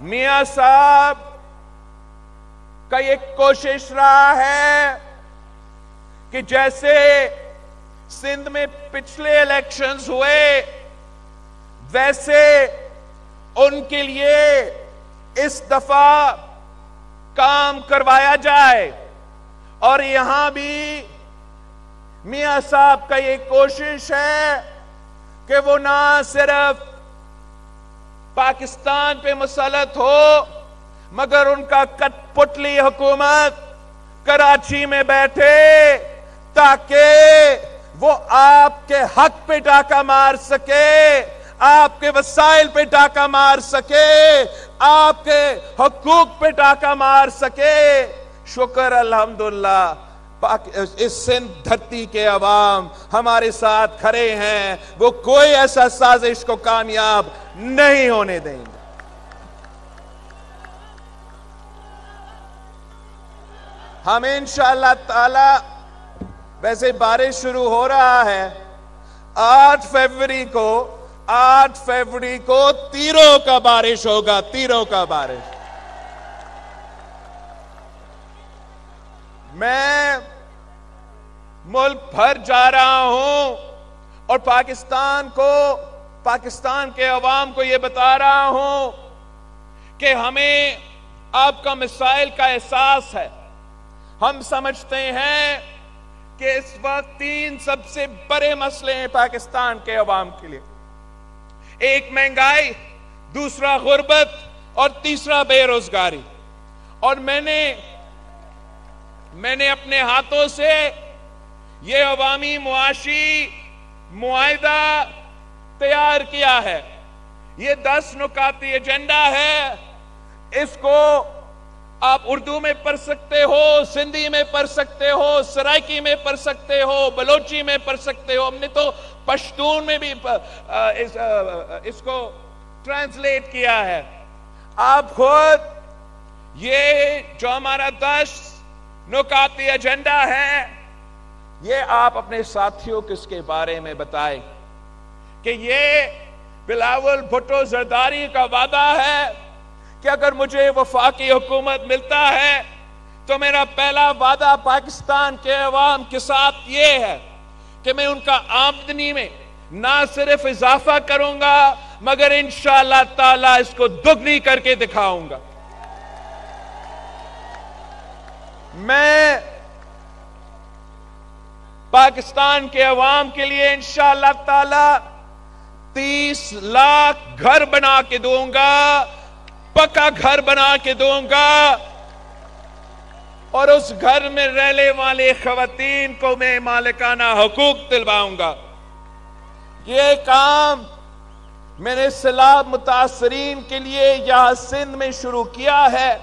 मियाँ साहब का एक कोशिश रहा है कि जैसे सिंध में पिछले इलेक्शंस हुए, वैसे उनके लिए इस दफ़ा काम करवाया जाए। और यहाँ भी मियाँ साहब का ये कोशिश है कि वो ना सिर्फ़ पाकिस्तान पे मुसलत हो, मगर उनका कठपुतली हुकूमत कराची में बैठे ताकि वो आपके हक पे डाका मार सके, आपके वसाइल पे डाका मार सके, आपके हकूक पे डाका मार सके। शुक्र अल्हम्दुलिल्लाह इस सिंध धरती के अवाम हमारे साथ खड़े हैं, वो कोई ऐसा साजिश को कामयाब नहीं होने देंगे। हम इन ताला, वैसे बारिश शुरू हो रहा है, आठ फरवरी को, आठ फरवरी को तीरों का बारिश होगा, तीरों का बारिश। मैं मुल्क भर जा रहा हूँ और पाकिस्तान को, पाकिस्तान के अवाम को यह बता रहा हूँ कि हमें आपका मिसाइल का एहसास है। हम समझते हैं कि इस वक्त तीन सबसे बड़े मसले हैं पाकिस्तान के अवाम के लिए। एक महँगाई, दूसरा गुर्बत और तीसरा बेरोजगारी। और मैंने मैंने अपने हाथों से ये अवामी मुआशी मुआदा तैयार किया है। ये दस नुकाती एजेंडा है। इसको आप उर्दू में पढ़ सकते हो सिंधी में पढ़ सकते हो सराइकी में पढ़ सकते हो बलोची में पढ़ सकते हो। हमने तो पश्तून में भी इस, इसको ट्रांसलेट किया है। आप खुद ये जो हमारा दस नुकाती एजेंडा है ये आप अपने साथियों को इसके बारे में बताएँ? कि ये बिलावल भुट्टो जरदारी का वादा है कि अगर मुझे वफाकी हुकूमत मिलता है तो मेरा पहला वादा पाकिस्तान के अवाम के साथ ये है कि मैं उनका आमदनी में ना सिर्फ़ इजाफा करूँगा, मगर इन ताला इसको दुगनी करके दिखाऊँगा। मैं पाकिस्तान के अवाम के लिए इंशाला ताला तीस लाख घर बना के दूँगा, पक्का घर बना के दूँगा। और उस घर में रहने वाले खातन को मैं मालिकाना हकूक दिलवाऊँगा। ये काम मैंने सलाब मुतासरीन के लिए यहाँ सिंध में शुरू किया है।